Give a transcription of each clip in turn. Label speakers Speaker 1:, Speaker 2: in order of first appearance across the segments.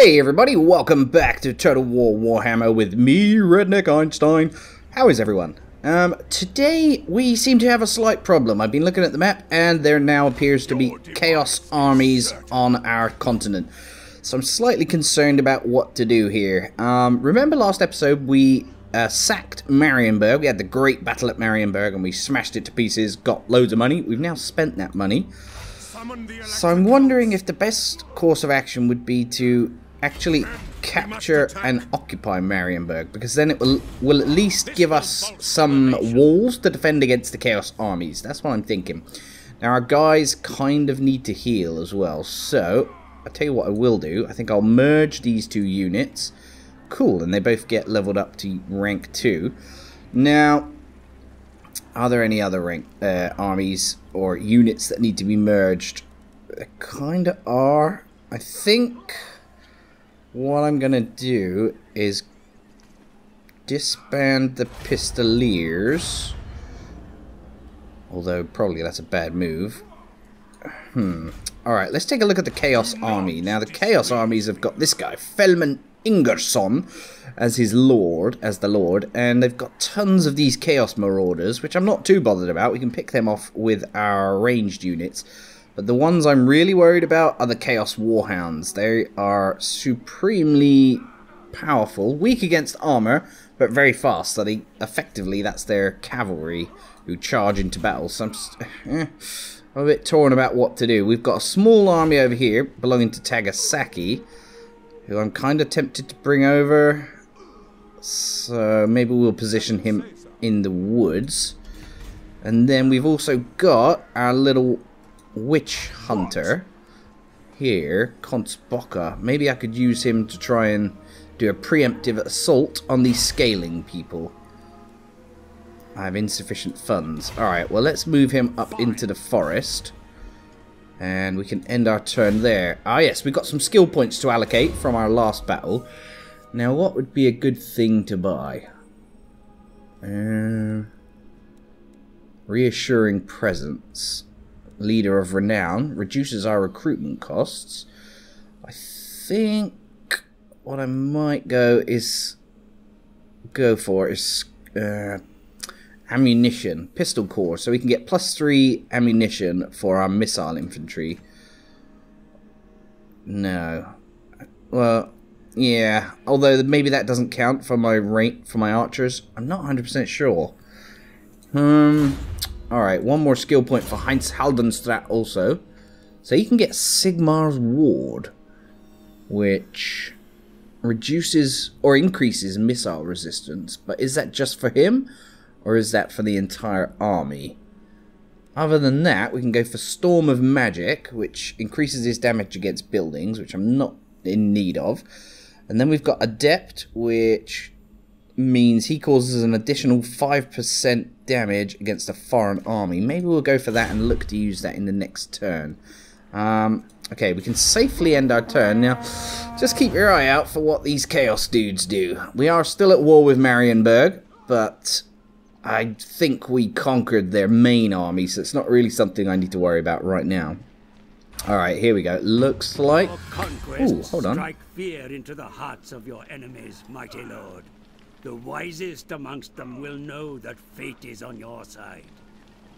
Speaker 1: Hey everybody, welcome back to Total War Warhammer with me, Redneck Einstein. How is everyone? Um, today we seem to have a slight problem. I've been looking at the map and there now appears to be Chaos armies on our continent. So I'm slightly concerned about what to do here. Um, remember last episode we uh, sacked Marienburg. We had the great battle at Marienburg and we smashed it to pieces, got loads of money. We've now spent that money. So I'm wondering if the best course of action would be to actually capture and occupy Marienburg, because then it will will at least give us some walls to defend against the Chaos armies. That's what I'm thinking. Now our guys kind of need to heal as well, so I'll tell you what I will do. I think I'll merge these two units. Cool, and they both get leveled up to rank 2. Now, are there any other rank uh, armies or units that need to be merged? There kind of are. I think what I'm to do is disband the Pistoliers. Although, probably that's a bad move. Hmm. Alright, let's take a look at the Chaos Army. Now, the Chaos Armies have got this guy, Felman Ingerson, as his lord, as the lord, and they've got tons of these Chaos Marauders, which I'm not too bothered about. We can pick them off with our ranged units. But the ones I'm really worried about are the Chaos Warhounds. They are supremely powerful, weak against armor, but very fast. So they effectively that's their cavalry who charge into battle. So I'm, just, eh, I'm a bit torn about what to do. We've got a small army over here belonging to Tagasaki, who I'm kind of tempted to bring over. So maybe we'll position him in the woods. And then we've also got our little witch hunter here, Konsboka. Maybe I could use him to try and do a preemptive assault on these Skaeling people. I have insufficient funds. Alright, well let's move him up into the forest. And we can end our turn there. Ah yes, we've got some skill points to allocate from our last battle. Now what would be a good thing to buy? Uh, reassuring presence leader of renown, reduces our recruitment costs. I think what I might go is go for is uh, ammunition, pistol core, so we can get plus three ammunition for our missile infantry. No, well, yeah. Although maybe that doesn't count for my rate for my archers. I'm not 100% sure. Um, Alright, one more skill point for Heinz Haldenstrat also. So you can get Sigmar's Ward, which reduces or increases missile resistance. But is that just for him, or is that for the entire army? Other than that, we can go for Storm of Magic, which increases his damage against buildings, which I'm not in need of. And then we've got Adept, which means he causes an additional 5% damage against a foreign army. Maybe we'll go for that and look to use that in the next turn. Um, okay, we can safely end our turn. Now, just keep your eye out for what these Chaos dudes do. We are still at war with Marienburg, but I think we conquered their main army, so it's not really something I need to worry about right now. Alright, here we go. Looks like... Ooh, hold on. Strike fear into the hearts of your enemies, mighty lord. The wisest amongst them will know that fate is on your side.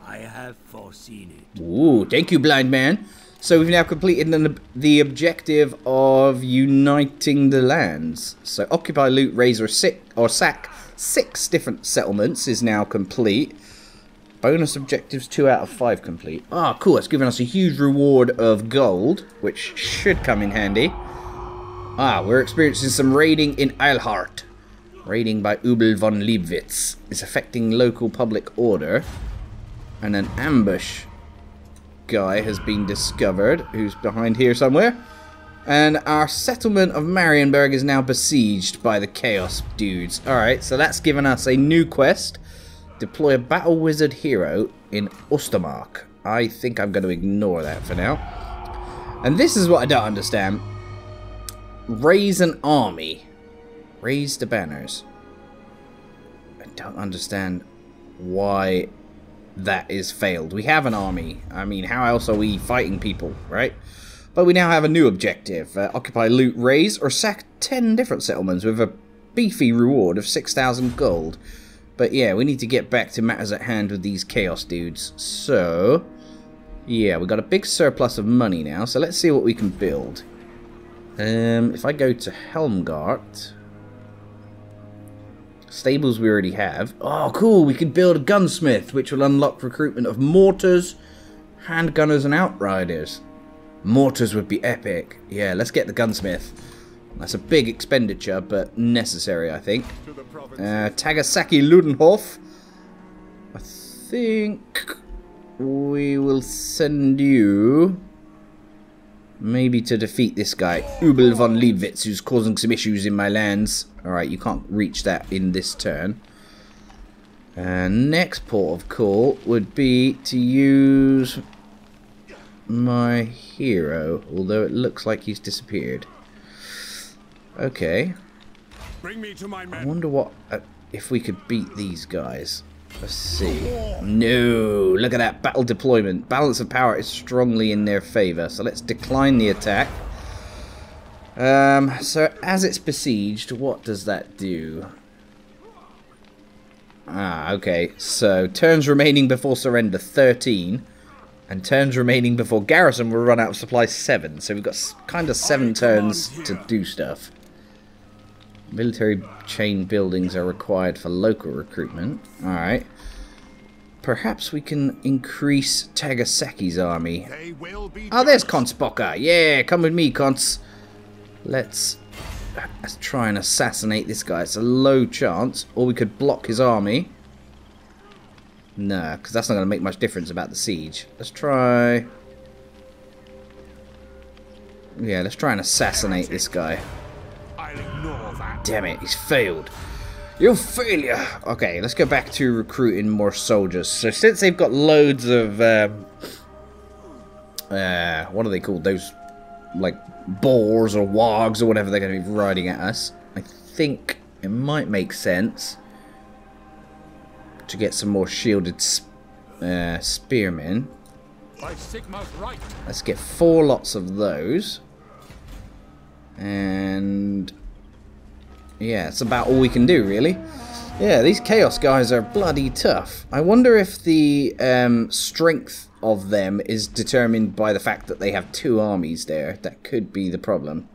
Speaker 1: I have foreseen it. Ooh, thank you, blind man. So we've now completed the objective of uniting the lands. So occupy, loot, raise, or, sick, or sack six different settlements is now complete. Bonus objectives 2 out of 5 complete. Ah, cool. It's given us a huge reward of gold, which should come in handy. Ah, we're experiencing some raiding in Eilhart raiding by Ubel von Liebwitz is affecting local public order. And an ambush guy has been discovered, who's behind here somewhere. And our settlement of Marienburg is now besieged by the Chaos dudes. Alright, so that's given us a new quest. Deploy a Battle Wizard hero in Ostermark. I think I'm going to ignore that for now. And this is what I don't understand. Raise an army. Raise the banners. I don't understand why that is failed. We have an army. I mean, how else are we fighting people, right? But we now have a new objective. Uh, occupy loot, raise, or sack 10 different settlements with a beefy reward of 6,000 gold. But yeah, we need to get back to matters at hand with these Chaos dudes. So, yeah, we got a big surplus of money now, so let's see what we can build. Um, if I go to Helmgart... Stables we already have. Oh, cool, we can build a gunsmith, which will unlock recruitment of mortars, handgunners, and outriders. Mortars would be epic. Yeah, let's get the gunsmith. That's a big expenditure, but necessary, I think. Uh, Tagasaki Ludenhof. I think we will send you maybe to defeat this guy, Ubel von Liebwitz, who's causing some issues in my lands. Alright, you can't reach that in this turn. And next port of call would be to use my hero, although it looks like he's disappeared. Okay. I wonder what uh, if we could beat these guys. Let's see. No, look at that battle deployment. Balance of power is strongly in their favor. So let's decline the attack. Um, so as it's besieged, what does that do? Ah, okay. So turns remaining before surrender 13 and turns remaining before garrison will run out of supply, 7. So we've got kind of 7 turns to do stuff. Military chain buildings are required for local recruitment. Alright. Perhaps we can increase Tagasaki's army. Oh, there's Konspoka. Yeah, come with me, Kons. Let's, let's try and assassinate this guy. It's a low chance. Or we could block his army. No, because that's not going to make much difference about the siege. Let's try... Yeah, let's try and assassinate this guy. Damn it, he's failed. You failure! Okay, let's go back to recruiting more soldiers. So since they've got loads of, um, uh, what are they called? Those, like, boars or wogs or whatever they're going to be riding at us. I think it might make sense to get some more shielded uh, spearmen. Let's get four lots of those. And yeah, it's about all we can do, really. Yeah, these Chaos guys are bloody tough. I wonder if the um, strength of them is determined by the fact that they have two armies there. That could be the problem.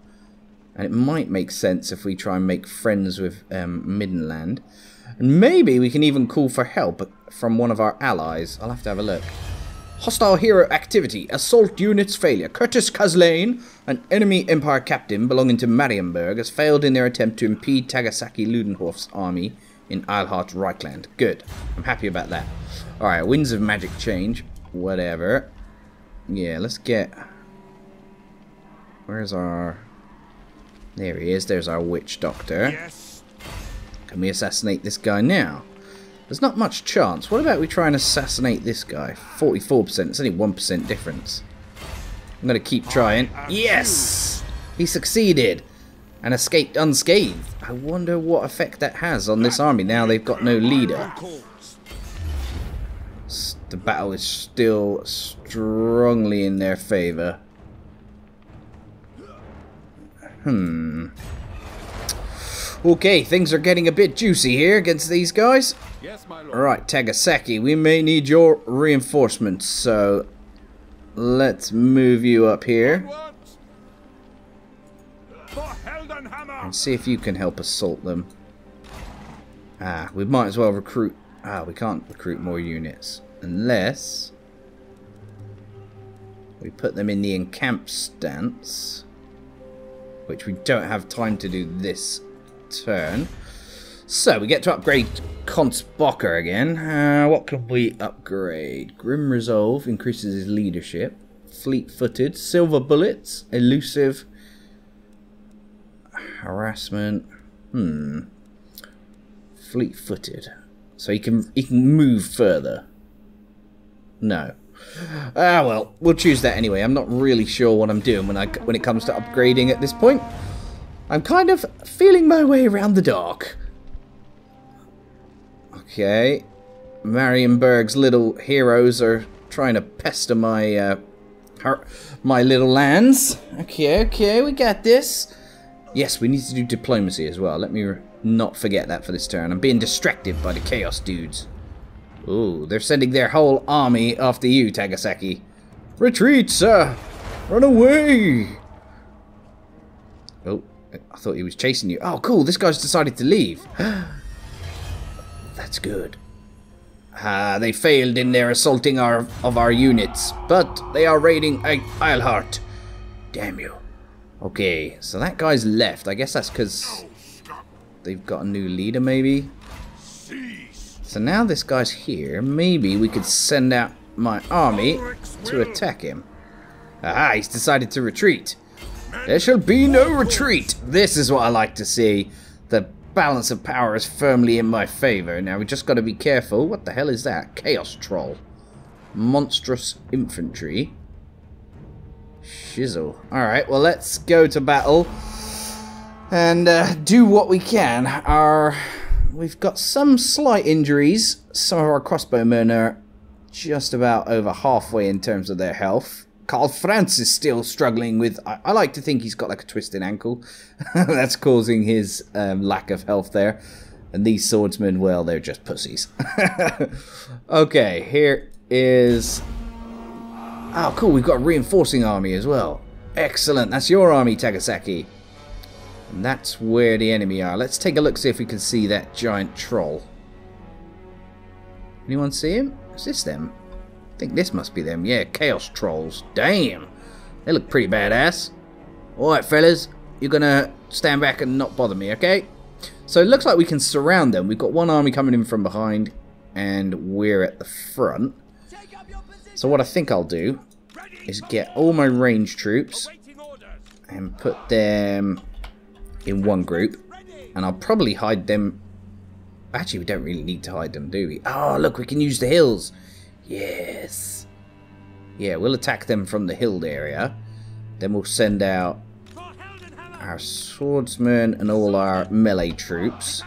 Speaker 1: And it might make sense if we try and make friends with um, Middenland. And maybe we can even call for help from one of our allies. I'll have to have a look. Hostile hero activity. Assault units failure. Curtis Kazlane, an enemy empire captain belonging to Marienburg, has failed in their attempt to impede Tagasaki Ludenhof's army in Eilhart Reikland. Good. I'm happy about that. Alright, winds of magic change. Whatever. Yeah, let's get... Where's our... There he is. There's our witch doctor. Yes. Can we assassinate this guy now? There's not much chance. What about we try and assassinate this guy? 44%. It's only 1% difference. I'm going to keep trying. Yes! He succeeded and escaped unscathed. I wonder what effect that has on this army now they've got no leader. The battle is still strongly in their favour. Hmm. Okay, things are getting a bit juicy here against these guys. Yes, my lord. Alright, Tagasaki, we may need your reinforcements, so let's move you up here. And see if you can help assault them. Ah, we might as well recruit... Ah, we can't recruit more units. Unless... We put them in the encamp stance. Which we don't have time to do this turn. So, we get to upgrade Konsbocker again. Uh, what can we upgrade? Grim Resolve increases his leadership. Fleet-footed. Silver Bullets. Elusive. Harassment. Hmm. Fleet-footed. So he can he can move further. No. Ah well, we'll choose that anyway. I'm not really sure what I'm doing when I when it comes to upgrading at this point. I'm kind of feeling my way around the dark. Okay. Marienburg's little heroes are trying to pester my uh, her, my little lands. Okay, okay, we got this. Yes, we need to do diplomacy as well. Let me not forget that for this turn. I'm being distracted by the Chaos dudes. Ooh, they're sending their whole army after you, Tagasaki. Retreat, sir! Run away! Oh, I thought he was chasing you. Oh, cool, this guy's decided to leave. That's good. Ah, they failed in their assaulting our of our units, but they are raiding Eilhart. Damn you. Okay, so that guy's left. I guess that's because they've got a new leader, maybe? So now this guy's here. Maybe we could send out my army to attack him. Aha, he's decided to retreat. There shall be no retreat. This is what I like to see. The balance of power is firmly in my favor. Now, we just got to be careful. What the hell is that? Chaos Troll. Monstrous Infantry. Shizzle. Alright, well, let's go to battle. And uh, do what we can. Our... We've got some slight injuries. Some of our crossbowmen are just about over halfway in terms of their health. Karl Franz is still struggling with. I, I, like to think he's got like a twisted ankle. That's causing his um, lack of health there. And these swordsmen, well, they're just pussies. okay, here is. Oh, cool. We've got a reinforcing army as well. Excellent. That's your army, Tagasaki. And that's where the enemy are. Let's take a look, see if we can see that giant troll. Anyone see him? Is this them? I think this must be them. Yeah, Chaos Trolls. Damn. They look pretty badass. Alright, fellas. You're gonna stand back and not bother me, okay? So it looks like we can surround them. We've got one army coming in from behind, and we're at the front. So what I think I'll do is get all my range troops and put them in one group. And I'll probably hide them... Actually, we don't really need to hide them, do we? Oh, look, we can use the hills. Yes. Yeah, we'll attack them from the hilled area. Then we'll send out our swordsmen and all our melee troops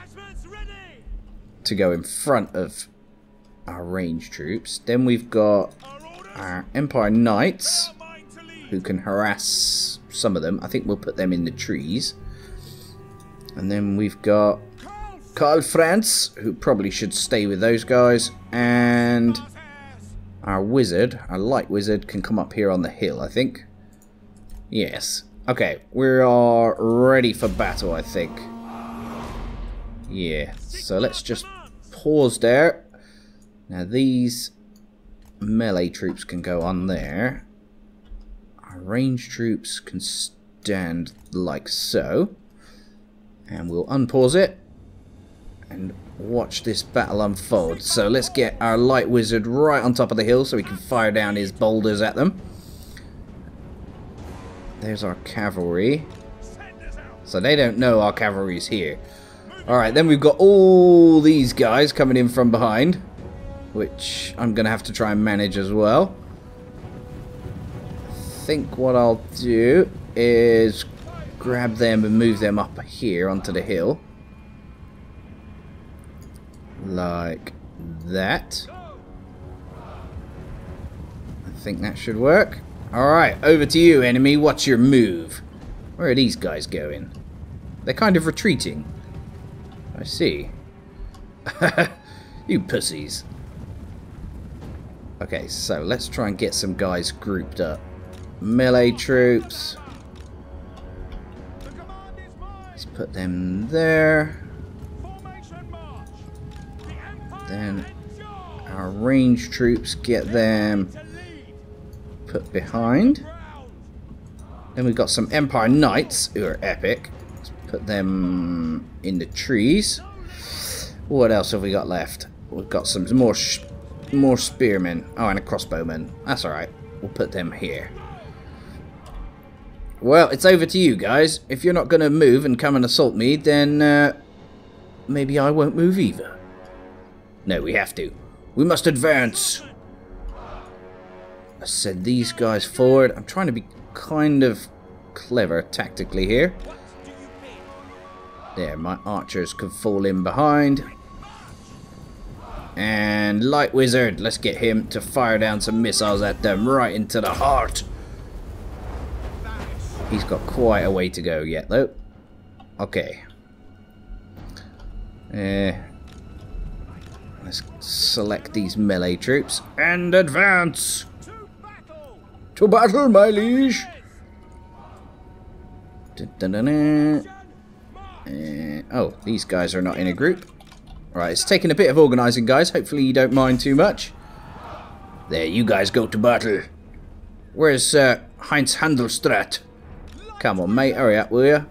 Speaker 1: to go in front of our range troops. Then we've got our Empire Knights who can harass some of them. I think we'll put them in the trees. And then we've got Karl Franz, who probably should stay with those guys. And our wizard, our light wizard, can come up here on the hill, I think. Yes. Okay, we are ready for battle, I think. Yeah, so let's just pause there. Now these melee troops can go on there. Our range troops can stand like so. And we'll unpause it. And watch this battle unfold. So let's get our light wizard right on top of the hill so we can fire down his boulders at them. There's our cavalry. So they don't know our cavalry's here. Alright, then we've got all these guys coming in from behind. Which I'm going to have to try and manage as well. I think what I'll do is grab them and move them up here onto the hill like that. I think that should work. Alright, over to you, enemy. What's your move? Where are these guys going? They're kind of retreating. I see. you pussies. Okay, so let's try and get some guys grouped up. Melee troops. Let's put them there. Then our range troops get them put behind. Then we've got some Empire Knights who are epic. Let's put them in the trees. What else have we got left? We've got some more more spearmen. Oh, and a crossbowman. That's alright. We'll put them here. Well, it's over to you guys. If you're not going to move and come and assault me, then uh, maybe I won't move either. No, we have to. We must advance. I said these guys forward. I'm trying to be kind of clever tactically here. There, my archers can fall in behind. And Light Wizard, let's get him to fire down some missiles at them right into the heart He's got quite a way to go yet, though. Okay. Uh, let's select these melee troops and advance. To battle, my liege. Dun, dun, dun, uh, oh, these guys are not in a group. Right, it's taking a bit of organising, guys. Hopefully you don't mind too much. There, you guys go to battle. Where's uh, Heinz Handelsstrat? Come on, mate. Hurry up, will you?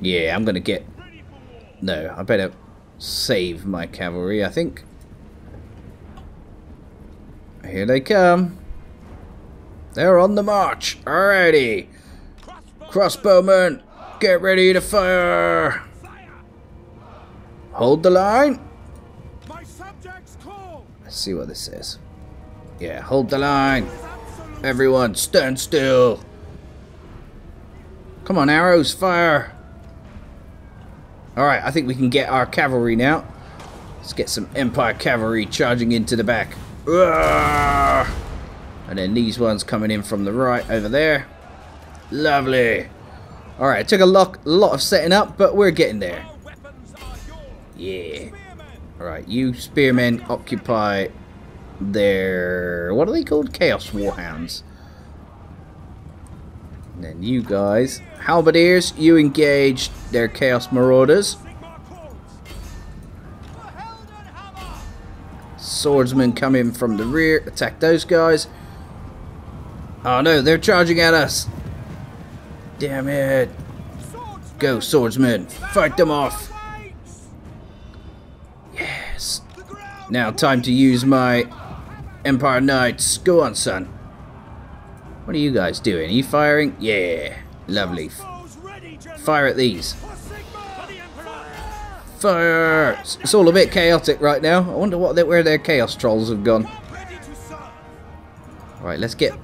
Speaker 1: Yeah, I'm going to get... No, I better save my cavalry, I think. Here they come. They're on the march. Alrighty. Crossbowmen, get ready to fire. Hold the line. Let's see what this says. Yeah, hold the line. Everyone, stand still. Come on, arrows, fire. Alright, I think we can get our cavalry now. Let's get some Empire cavalry charging into the back. And then these ones coming in from the right over there. Lovely. Alright, it took a lot, lot of setting up, but we're getting there. Yeah. Alright, you spearmen occupy their... What are they called? Chaos Warhounds. And then you guys, Halberdiers, you engage their Chaos Marauders. Swordsmen come in from the rear, attack those guys. Oh no, they're charging at us. Damn it. Go, swordsmen. Fight them off. Yes. Now time to use my Empire Knights. Go on, son. What are you guys doing? Are you firing? Yeah. Lovely. Fire at these. Fire! It's all a bit chaotic right now. I wonder what where their chaos trolls have gone. Right, let's get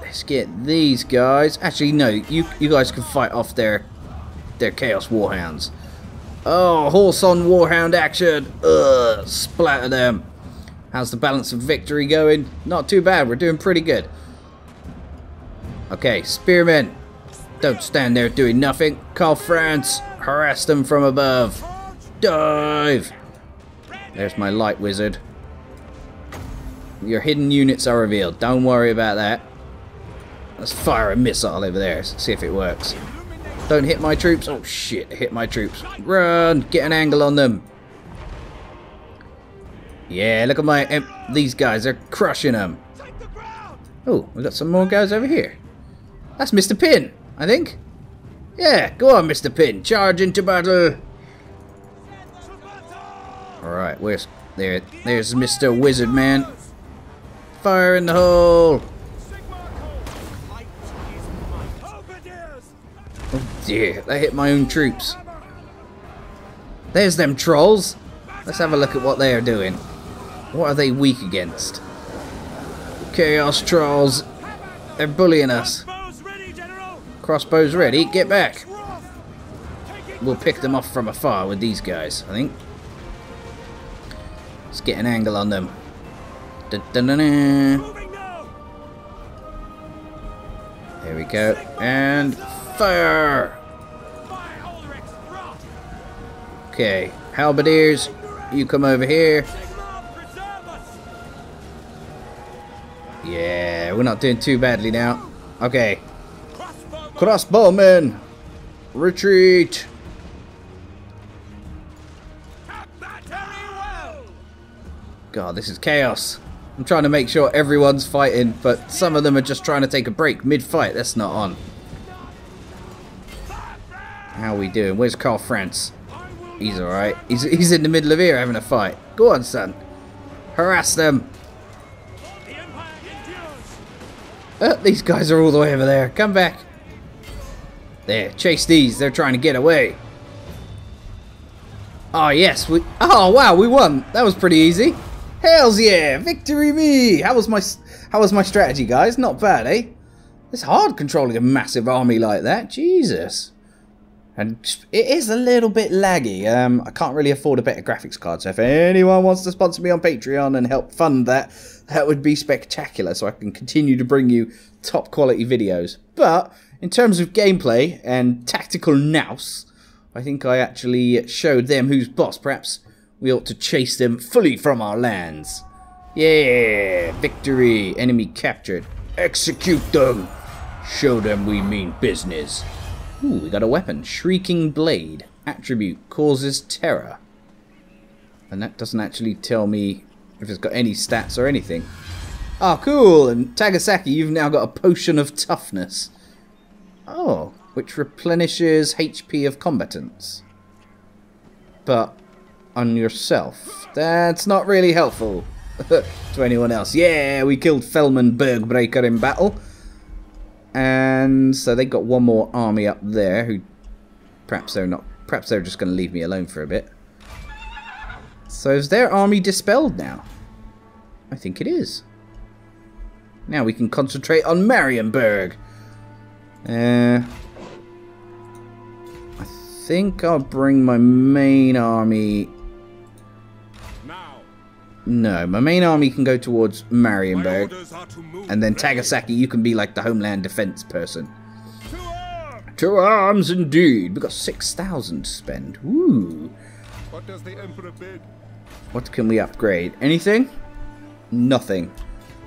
Speaker 1: let's get these guys. Actually, no, you you guys can fight off their their chaos warhounds. Oh, horse on warhound action! Ugh, splatter them. How's the balance of victory going? Not too bad. We're doing pretty good. Okay, spearmen. Don't stand there doing nothing. Karl Franz. Harass them from above. Dive! There's my light wizard. Your hidden units are revealed. Don't worry about that. Let's fire a missile over there. See if it works. Don't hit my troops. Oh shit, hit my troops. Run! Get an angle on them. Yeah, look at my... these guys, they're crushing them. Oh, we got some more guys over here. That's Mr. Pin, I think. Yeah, go on, Mr. Pin. Charge into battle. Alright, where's... There, there's Mr. Wizard Man. Fire in the hole. Oh dear, they hit my own troops. There's them trolls. Let's have a look at what they are doing. What are they weak against? Chaos trolls. They're bullying us. Crossbows ready. Get back. We'll pick them off from afar with these guys, I think. Let's get an angle on them. Da there we go. And fire! Okay, halberdiers, you come over here. Yeah, we're not doing too badly now. Okay. Crossbowmen! Retreat! God, this is chaos. I'm trying to make sure everyone's fighting, but some of them are just trying to take a break mid-fight. That's not on. How are we doing? Where's Karl Franz? He's alright. He's, he's in the middle of here having a fight. Go on, son. Harass them. Uh, these guys are all the way over there. Come back. There, chase these. They're trying to get away. Oh, yes. we. Oh, wow, we won. That was pretty easy. Hells yeah, victory me! How was my how was my strategy, guys? Not bad, eh? It's hard controlling a massive army like that. Jesus. And it is a little bit laggy. Um, I can't really afford a better graphics card, so if anyone wants to sponsor me on Patreon and help fund that, that would be spectacular, so I can continue to bring you top quality videos. But in terms of gameplay and tactical nous, I think I actually showed them who's boss. Perhaps we ought to chase them fully from our lands. Yeah, victory, enemy captured. Execute them. Show them we mean business. Ooh, we got a weapon. Shrieking Blade. Attribute. Causes terror. And that doesn't actually tell me if it's got any stats or anything. Oh, cool. And Tagasaki, you've now got a Potion of Toughness. Oh, which replenishes HP of combatants. But on yourself. That's not really helpful to anyone else. Yeah, we killed Felman Bergbreaker in battle. And so they got one more army up there who perhaps they're not perhaps they're just going to leave me alone for a bit. So is their army dispelled now? I think it is. Now we can concentrate on Marienburg. Uh, I think I'll bring my main army no, my main army can go towards Marienburg. And then Tagasaki, you can be like the Homeland Defense person. To arms, to arms indeed. We've got 6,000 to spend. Woo. What does the Emperor bid? What can we upgrade? Anything? Nothing.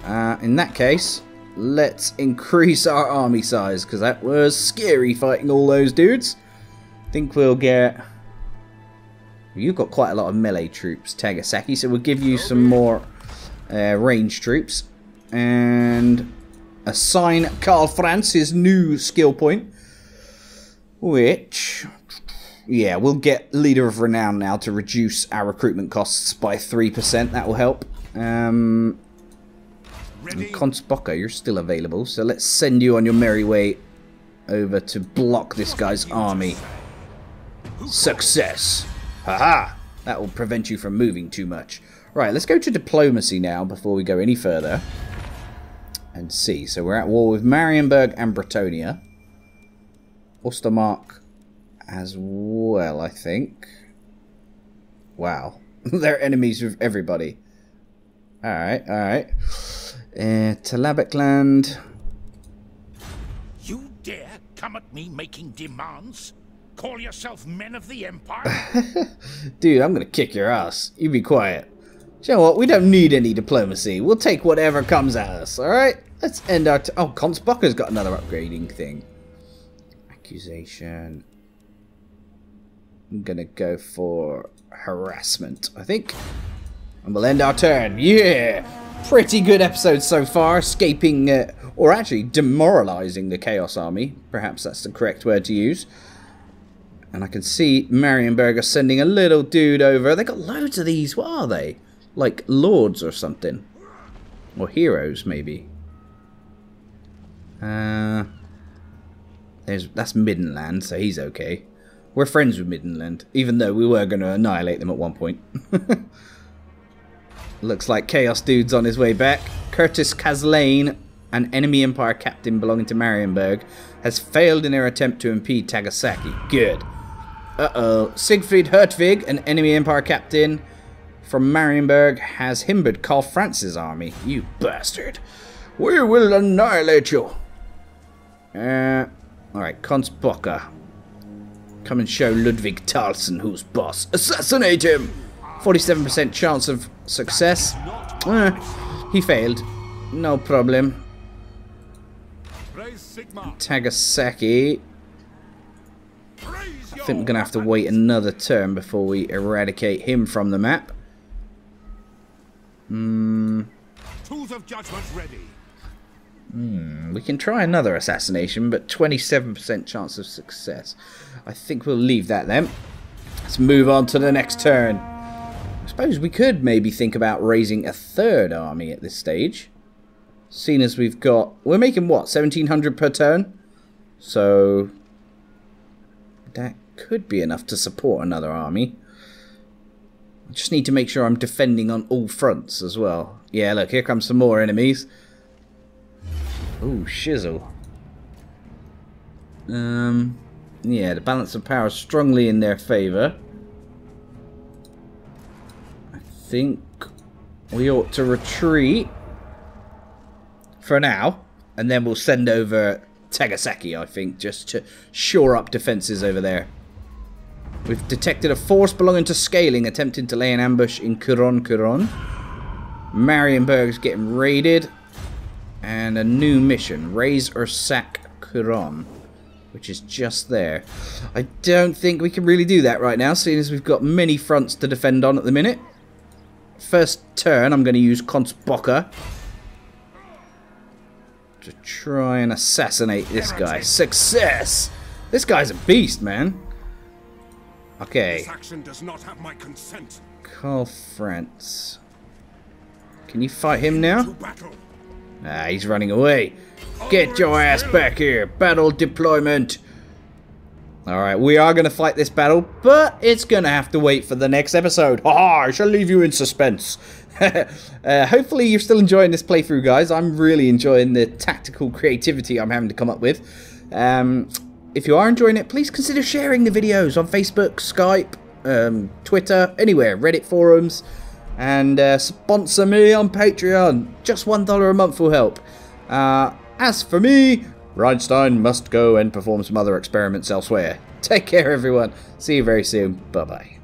Speaker 1: Uh, in that case, let's increase our army size, because that was scary fighting all those dudes. I think we'll get You've got quite a lot of melee troops, Tagasaki, so we'll give you some more uh, range troops. And assign Karl Franz his new skill point. Which, yeah, we'll get Leader of Renown now to reduce our recruitment costs by 3%. That will help. Um, Konspoka, you're still available, so let's send you on your merry way over to block this guy's army. Success! Haha! -Ha. That will prevent you from moving too much. Right, let's go to diplomacy now before we go any further. And see. So we're at war with Marienburg and Bretonnia. Ostermark as well, I think. Wow. They're enemies with everybody. Alright, alright. Uh, Talabecland.
Speaker 2: You dare come at me making demands? Call yourself men of the Empire?
Speaker 1: Dude, I'm gonna kick your ass. You be quiet. You know what? We don't need any diplomacy. We'll take whatever comes at us, alright? Let's end our... oh, Konsbocker's got another upgrading thing. Accusation. I'm gonna go for harassment, I think. And we'll end our turn. Yeah! Pretty good episode so far, escaping, uh, or actually demoralizing the Chaos Army. Perhaps that's the correct word to use. And I can see Marienberger sending a little dude over. They got loads of these. What are they? Like lords or something. Or heroes, maybe. Uh, there's That's Middenland, so he's okay. We're friends with Middenland, even though we were going to annihilate them at one point. Looks like Chaos Dude's on his way back. Curtis Caslane, an enemy empire captain belonging to Marienburg, has failed in their attempt to impede Tagasaki. Good. Uh-oh. Siegfried Hertwig, an enemy empire captain from Marienburg, has hindered Karl Franz's army. You bastard. We will annihilate you. Uh, Alright, Konsbocker. Come and show Ludwig Talson who's boss. Assassinate him! 47% chance of success. Uh, he failed. No problem. Tagasaki I think we're going to have to wait another turn before we eradicate him from the map. Hmm. Tools of judgment ready. Hmm. We can try another assassination, but 27% chance of success. I think we'll leave that then. Let's move on to the next turn. Suppose we could maybe think about raising a third army at this stage. Seeing as we've got... We're making what? 1700 per turn? So... That could be enough to support another army. I just need to make sure I'm defending on all fronts as well. Yeah, look, here comes some more enemies. Ooh, shizzle. Um, yeah, the balance of power is strongly in their favour. Think we ought to retreat for now, and then we'll send over Tagasaki, I think, just to shore up defences over there. We've detected a force belonging to Skaeling attempting to lay an ambush in Kuron Kuron. Marienburg's getting raided. And a new mission, raise or sack Kuron, which is just there. I don't think we can really do that right now, seeing as we've got many fronts to defend on at the minute. First turn, I'm going to use Konsboka to try and assassinate this guy. Success! This guy's a beast, man. Okay.
Speaker 3: This action does not have my consent.
Speaker 1: Karl Franz. Can you fight him now? Ah, he's running away. Get your ass back here. Battle deployment. Alright, we are going to fight this battle, but it's going to have to wait for the next episode. Haha, I shall leave you in suspense. uh, hopefully you're still enjoying this playthrough, guys. I'm really enjoying the tactical creativity I'm having to come up with. Um, if you are enjoying it, please consider sharing the videos on Facebook, Skype, um, Twitter, anywhere, Reddit forums, and uh, sponsor me on Patreon. Just $1 a month will help. Uh, as for me, Reinstein must go and perform some other experiments elsewhere. Take care, everyone. See you very soon. Bye-bye.